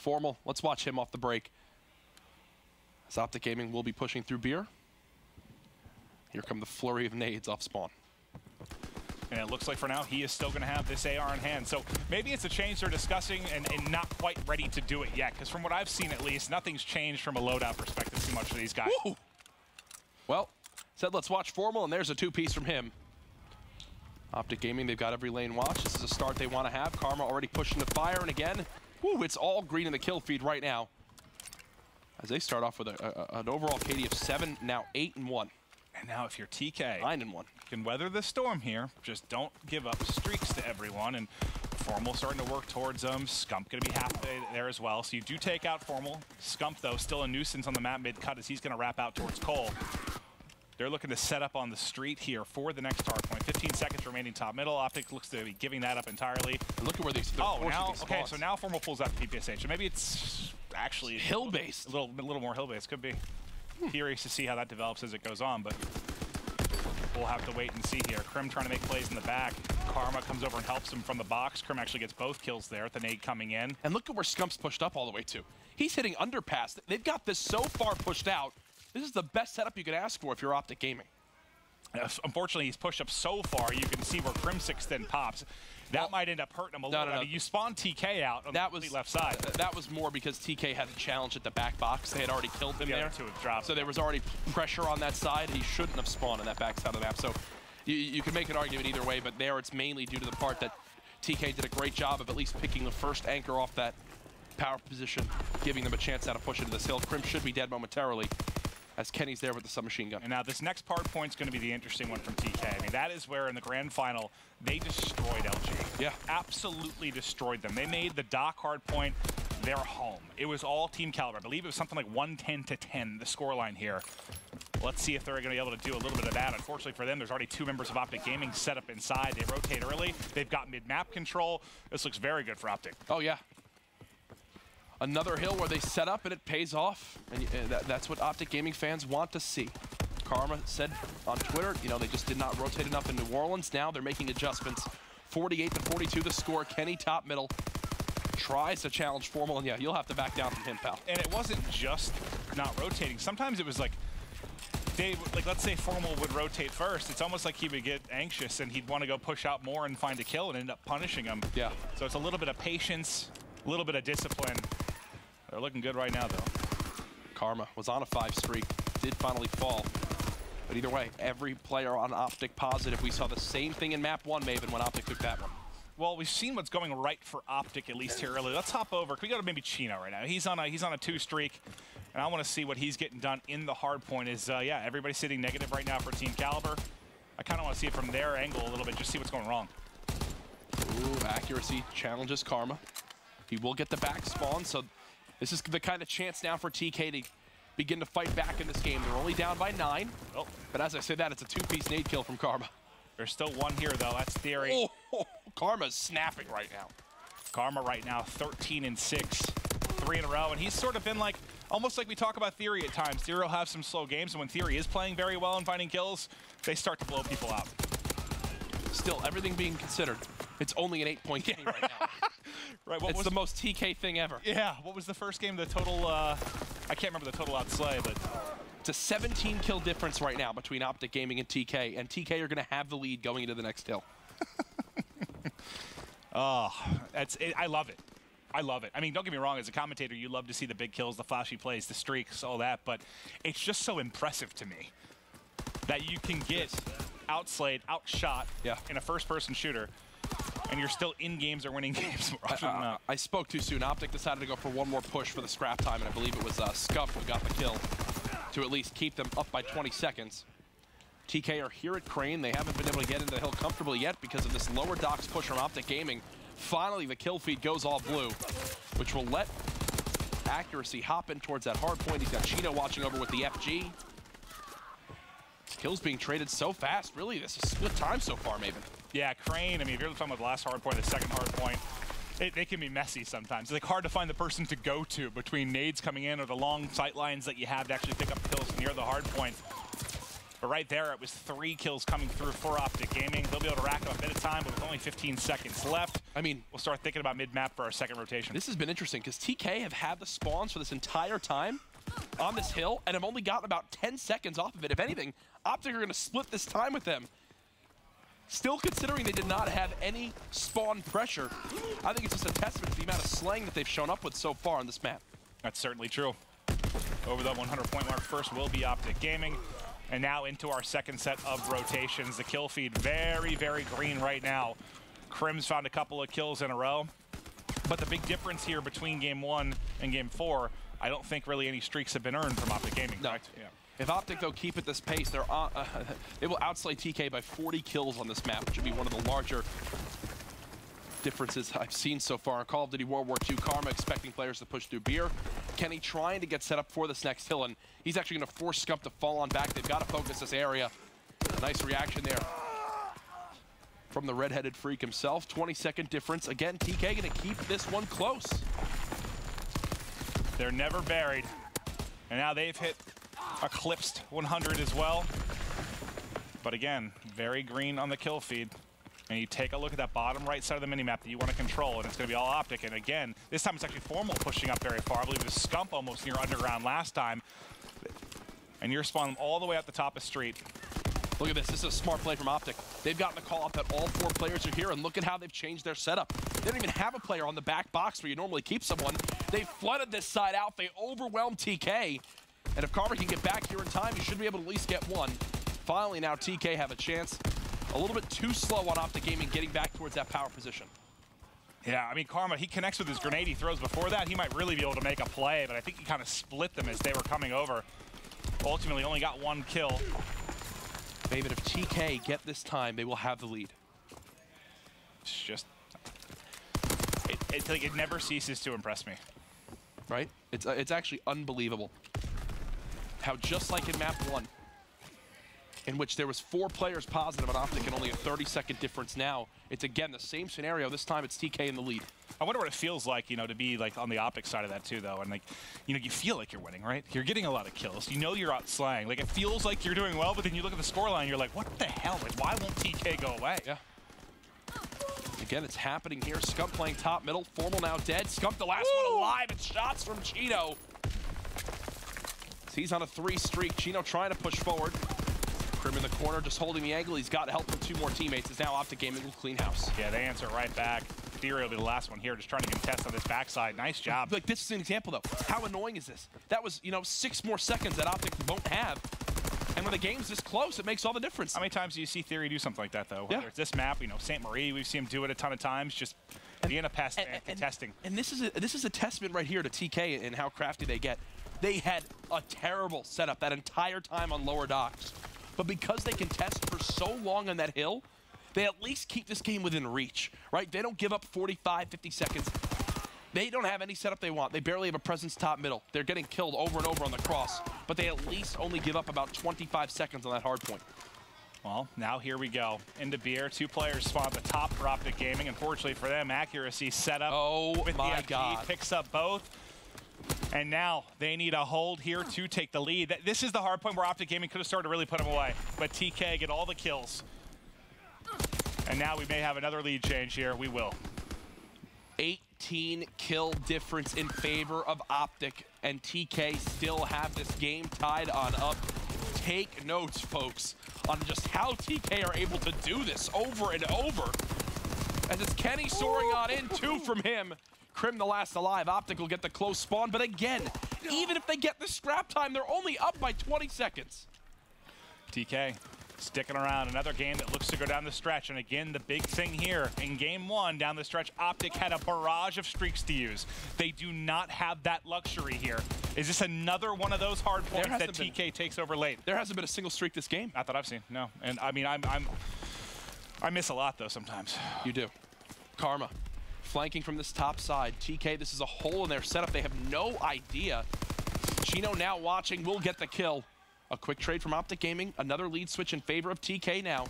Formal, let's watch him off the break. As Optic Gaming will be pushing through beer. Here come the flurry of nades off spawn. And it looks like for now he is still going to have this AR in hand. So maybe it's a change they're discussing and, and not quite ready to do it yet. Because from what I've seen at least, nothing's changed from a loadout perspective too much for these guys. Woo! Well, said let's watch Formal, and there's a two-piece from him. Optic Gaming, they've got every lane watch. This is a start they want to have. Karma already pushing the fire, and again, woo, it's all green in the kill feed right now. As they start off with a, a, an overall KD of seven, now eight and one. And now if you're TK, Nine and one. can weather the storm here. Just don't give up streaks to everyone. And Formal starting to work towards them. Scump going to be halfway there as well. So you do take out Formal. Scump, though, still a nuisance on the map mid-cut as he's going to wrap out towards Cole. They're looking to set up on the street here for the next hard point. 15 seconds remaining top middle. Optic looks to be giving that up entirely. And look at where these. Oh, now, these okay, so now Formal pulls out the PPSH. So maybe it's actually Hill-based. A little, a little more hill-based. Could be. Hmm. Curious to see how that develops as it goes on, but we'll have to wait and see here. Krim trying to make plays in the back. Karma comes over and helps him from the box. Krim actually gets both kills there with the nade coming in. And look at where Scump's pushed up all the way to. He's hitting underpass. They've got this so far pushed out. This is the best setup you could ask for if you're Optic Gaming. Uh, Unfortunately, he's pushed up so far, you can see where Crimsix then pops. That Well, might end up hurting him a no, little. no, I no. mean, you spawn TK out on That the was left side. uh, That was more because TK had a challenge at the back box. They had already killed him The there. two have dropped. So there was already pressure on that side. He shouldn't have spawned on that back side of the map. So you, you can make an argument either way, but there it's mainly due to the part that TK did a great job of at least picking the first anchor off that power position, giving them a chance now to push into this hill. Crim should be dead momentarily as Kenny's there with the submachine gun. And now this next part point's going to be the interesting one from TK. I mean, that is where in the grand final they destroyed LG. Yeah. absolutely destroyed them. They made the dock hard point their home. It was all team Kaliber. I believe it was something like 110 to 10. The scoreline here. Let's see if they're going to be able to do a little bit of that. Unfortunately for them, there's already two members of Optic Gaming set up inside. They rotate early. They've got mid-map control. This looks very good for Optic. Oh, yeah. Another hill where they set up and it pays off. And uh, that, that's what Optic Gaming fans want to see. Karma said on Twitter, you know, they just did not rotate enough in New Orleans. Now they're making adjustments. 48 to 42 the score. Kenny top middle tries to challenge Formal, and yeah, you'll have to back down from him, pal. and it wasn't just not rotating. Sometimes it was like they like let's say Formal would rotate first. It's almost like he would get anxious and he'd want to go push out more and find a kill and end up punishing him. Yeah. So it's a little bit of patience, a little bit of discipline. They're looking good right now though. Karma was on a five streak, did finally fall. But either way, every player on Optic positive. We saw the same thing in map one, Maven, when Optic took that one. Well, we've seen what's going right for Optic at least here early. Let's hop over. Can we go to maybe Chino right now? He's on a he's on a two streak, and I want to see what he's getting done in the hard point. Is uh, yeah, everybody's sitting negative right now for Team Kaliber. I kind of want to see it from their angle a little bit, just see what's going wrong. Ooh, accuracy challenges Karma. He will get the back spawn, so this is the kind of chance now for TK to begin to fight back in this game. They're only down by nine, Oh, but as I say that, it's a two-piece nade kill from Karma. there's still one here though. That's Theory. Oh, Karma's snapping right now. Karma right now 13 and 6, three in a row, and he's sort of been like almost like we talk about Theory at times. Theory will have some slow games, and when Theory is playing very well and finding kills, they start to blow people out. Still, everything being considered, it's only an eight-point game right now. Right? What It's was the most TK thing ever. Yeah, what was the first game? The total, uh, I can't remember the total outslay, but It's a 17 kill difference right now between Optic Gaming and TK, and TK are going to have the lead going into the next hill. oh, that's it, I love it. I love it. I mean, don't get me wrong, as a commentator, you love to see the big kills, the flashy plays, the streaks, all that, but it's just so impressive to me that you can get outslayed, outshot Yeah. in a first-person shooter, and you're still in games or winning games more often than Uh, not. I spoke too soon. Optic decided to go for one more push for the scrap time, and I believe it was uh, Scump who got the kill to at least keep them up by 20 seconds. TK are here at Crane. They haven't been able to get into the hill comfortably yet because of this lower docks push from Optic Gaming. Finally, the kill feed goes all blue, which will let accuracy hop in towards that hard point. He's got Chino watching over with the FG. Kills being traded so fast. Really, this is split time so far, Maven. Yeah, Crane, I mean, if you're talking about the last hard point, the second hard point, it, they can be messy sometimes. It's like hard to find the person to go to between nades coming in or the long sight lines that you have to actually pick up kills near the hard point. But right there, it was three kills coming through for Optic Gaming. They'll be able to rack up a bit of time, but with only 15 seconds left, I mean, we'll start thinking about mid-map for our second rotation. this has been interesting because TK have had the spawns for this entire time on this hill and have only gotten about 10 seconds off of it. If anything, Optic are going to split this time with them. Still considering they did not have any spawn pressure, I think it's just a testament to the amount of slang that they've shown up with so far on this map. That's certainly true. Over the 100 point mark first will be Optic Gaming. And now into our second set of rotations. The kill feed very, very green right now. Crim's found a couple of kills in a row. But the big difference here between game one and game four, I don't think really any streaks have been earned from Optic Gaming, No. correct? Yeah. If Optic, though, keep at this pace, they're on, uh, they will outslay TK by 40 kills on this map, which would be one of the larger differences I've seen so far Call of Duty World War II. Karma expecting players to push through beer. Kenny trying to get set up for this next hill, and he's actually going to force Scump to fall on back. They've got to focus this area. Nice reaction there from the red-headed freak himself. 20-second difference. Again, TK going to keep this one close. They're never buried. And now they've hit Eclipsed 100 as well. But again, very green on the kill feed. And you take a look at that bottom right side of the minimap that you want to control, and it's going to be all optic. And again, this time it's actually Formal pushing up very far. I believe it was Scump almost near underground last time. And you're spawning all the way up the top of street. Look at this. This is a smart play from Optic. They've gotten the call out that all four players are here, and look at how they've changed their setup. They don't even have a player on the back box where you normally keep someone. They flooded this side out. They overwhelmed TK. And if Karma can get back here in time, you should be able to at least get one. Finally, now TK have a chance. A little bit too slow on Optic Gaming getting back towards that power position. Yeah, I mean, Karma, he connects with his grenade he throws before that. He might really be able to make a play, but I think he kind of split them as they were coming over. Ultimately, only got one kill. David, if TK get this time, they will have the lead. It's just... It, it's like it never ceases to impress me. right? It's, uh, it's actually unbelievable how just like in map one, in which there was four players positive on Optic and only a 30-second difference now, it's again the same scenario. This time it's TK in the lead. I wonder what it feels like, you know, to be like on the optic side of that too, though. And like, you know, you feel like you're winning, right? You're getting a lot of kills. You know you're out slaying. Like it feels like you're doing well, but then you look at the scoreline, you're like, what the hell? Like, why won't TK go away? Yeah. Again, it's happening here. Scump playing top middle. Formal now dead. Scump the last one alive. It's shots from Chino. He's on a three streak. Chino trying to push forward. Crim in the corner, just holding the angle. He's got help from two more teammates. It's now Optic Gaming will clean house. Yeah, they answer right back. Theory will be the last one here, just trying to contest on this backside. Nice job. Like, this is an example, though. How annoying is this? That was, you know, six more seconds that Optic won't have. And when the game's this close, it makes all the difference. How many times do you see Theory do something like that, though? Yeah. Whether it's this map, you know, St. Marie, we've seen him do it a ton of times, just being a pest and, contesting. And this is a, this is a testament right here to TK and how crafty they get. They had a terrible setup that entire time on lower docks. But because they contest for so long on that hill, they at least keep this game within reach, right? They don't give up 45, 50 seconds. They don't have any setup they want. They barely have a presence top middle. They're getting killed over and over on the cross, but they at least only give up about 25 seconds on that hard point. Well, now here we go. Into beer. Two players spawn at the top for Optic Gaming. Unfortunately for them, accuracy set up Oh with my the FG. God. Picks up both. And now they need a hold here to take the lead. This is the hard point where Optic Gaming could have started to really put them away. But TK get all the kills. And now we may have another lead change here. We will. 18 kill difference in favor of Optic, and TK still have this game tied on up. Take notes, folks, on just how TK are able to do this over and over. As it's Kenny soaring on in, two from him. Crim the last alive. Optic will get the close spawn, but again, even if they get the scrap time, they're only up by 20 seconds. TK sticking around. Another game that looks to go down the stretch. And again, the big thing here in game one down the stretch, Optic had a barrage of streaks to use. They do not have that luxury here. Is this another one of those hard points that hasn't been. TK takes over late? There hasn't been a single streak this game. Not that I've seen, no. And I mean, I'm, I'm, I miss a lot though sometimes. You do. Karma. Flanking from this top side. TK, this is a hole in their setup. They have no idea. Chino now watching, will get the kill. A quick trade from Optic Gaming. Another lead switch in favor of TK now.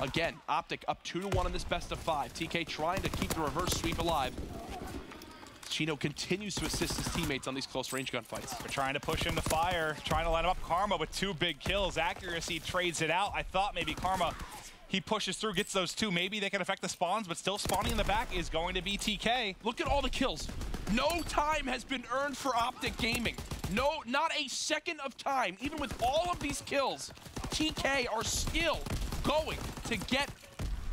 Again, Optic up 2 to one in this best of five. TK trying to keep the reverse sweep alive. Chino continues to assist his teammates on these close range gunfights. We're trying to push into fire, trying to line him up Karma with two big kills. Accuracy trades it out. I thought maybe Karma, he pushes through, gets those two. Maybe they can affect the spawns, but still spawning in the back is going to be TK. Look at all the kills. No time has been earned for Optic Gaming. No, not a second of time. Even with all of these kills, TK are still going to get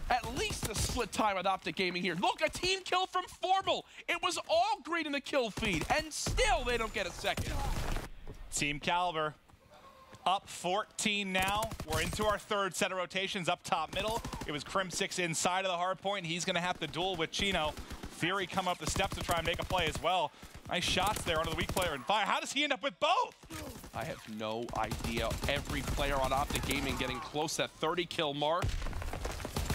at least a split time with Optic Gaming here. Look, a team kill from Formal. It was all green in the kill feed, and still they don't get a second. Team Kaliber up 14 now. We're into our third set of rotations up top middle. It was Crimsix inside of the hard point. He's going to have to duel with Chino. Theory come up the steps to try and make a play as well. Nice shots there onto the weak player and fire. How does he end up with both? I have no idea. Every player on Optic Gaming getting close to that 30 kill mark.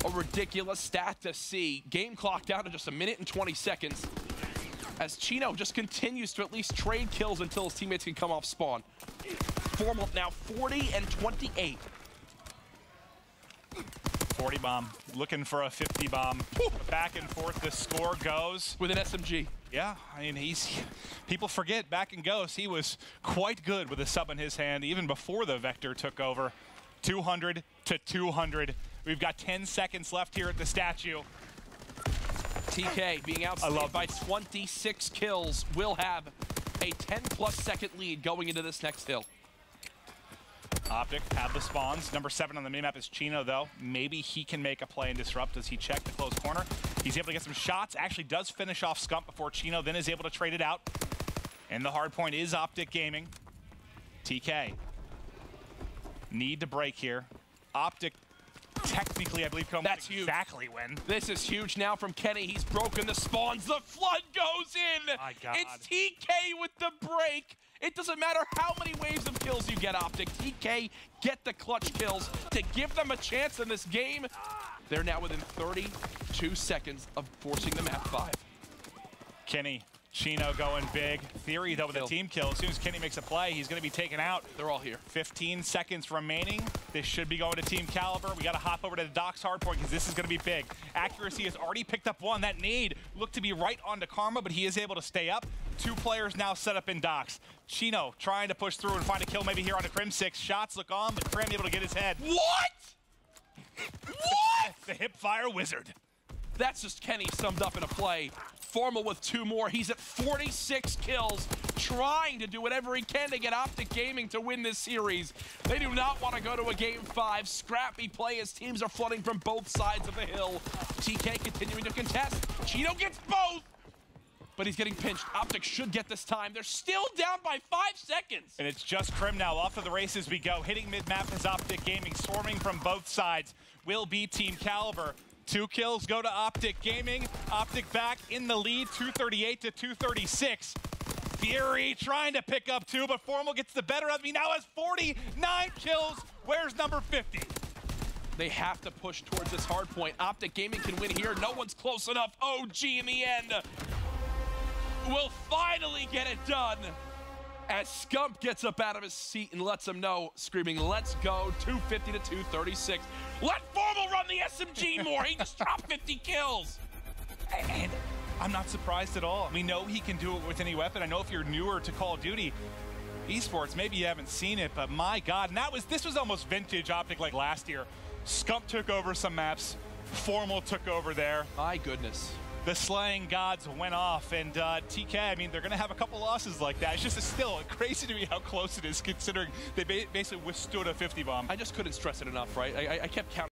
A ridiculous stat to see. Game clock down to just a minute and 20 seconds as Chino just continues to at least trade kills until his teammates can come off spawn. Formal now 40 and 28. 40 bomb, looking for a 50 bomb. Back and forth, the score goes. With an SMG. Yeah, I mean, he's. People forget back in Ghost, he was quite good with a sub in his hand, even before the Vector took over. 200 to 200. We've got 10 seconds left here at the statue. TK being outside by 26 kills will have a 10 plus second lead going into this next hill. Optic have the spawns. Number seven on the minimap is Chino, though. Maybe he can make a play and disrupt as he check the close corner. He's able to get some shots. Actually does finish off Scump before Chino then is able to trade it out. And the hard point is Optic Gaming. TK. Need to break here. Optic technically, I believe, That's exactly when. This is huge now from Kenny. He's broken the spawns. The flood goes in. My God. It's TK with the break. It doesn't matter how many waves of kills you get, Optic. TK get the clutch kills to give them a chance in this game. They're now within 32 seconds of forcing the map five. Kenny Chino going big. Theory, though, with a team kill. As soon as Kenny makes a play, he's going to be taken out. They're all here. 15 seconds remaining. This should be going to Team Kaliber. We got to hop over to the Doc's hardpoint because this is going to be big. Accuracy has already picked up one. That nade looked to be right onto Karma, but he is able to stay up. Two players now set up in Doc's. Chino trying to push through and find a kill maybe here on the Crimsix. Shots look on, but Crim able to get his head. What? what? the hip fire wizard. That's just Kenny summed up in a play. Formal with two more. He's at 46 kills, trying to do whatever he can to get Optic Gaming to win this series. They do not want to go to a game five. Scrappy play as teams are flooding from both sides of the hill. TK continuing to contest. Chino gets both but he's getting pinched. Optic should get this time. They're still down by five seconds. And it's just Crim now. Off to the races we go. Hitting mid-map is Optic Gaming. Swarming from both sides will be Team Kaliber. Two kills go to Optic Gaming. Optic back in the lead, 238 to 236. Theory trying to pick up two, but Formal gets the better of me. Now has 49 kills. Where's number 50? They have to push towards this hard point. Optic Gaming can win here. No one's close enough. OG in the end will finally get it done as Scump gets up out of his seat and lets him know, screaming, let's go, 250 to 236. Let Formal run the SMG more. He just dropped 50 kills. And I'm not surprised at all. We know he can do it with any weapon. I know if you're newer to Call of Duty, esports, maybe you haven't seen it, but my God, and that was this was almost vintage optic like last year. Scump took over some maps. Formal took over there. My goodness the slaying gods went off. And uh, TK, I mean, they're going to have a couple losses like that. It's just it's still crazy to me how close it is considering they ba basically withstood a 50 bomb. I just couldn't stress it enough, right? I, I kept counting.